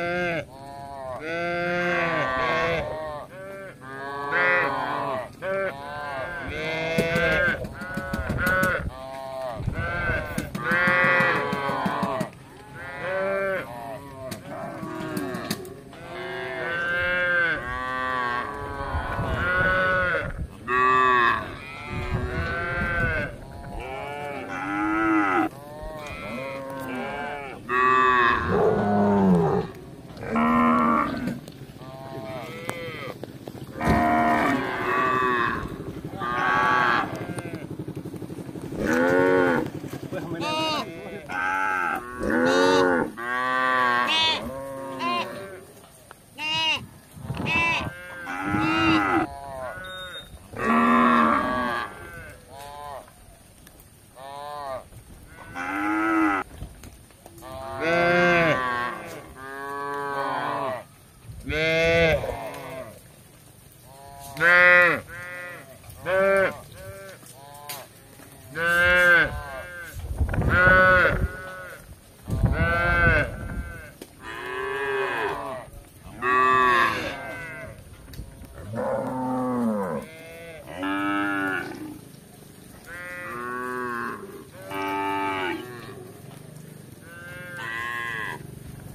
Uh.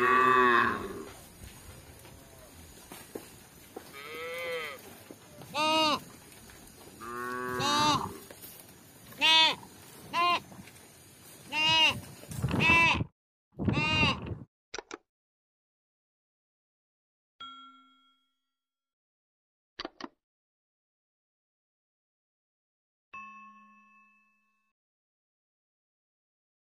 Yeah.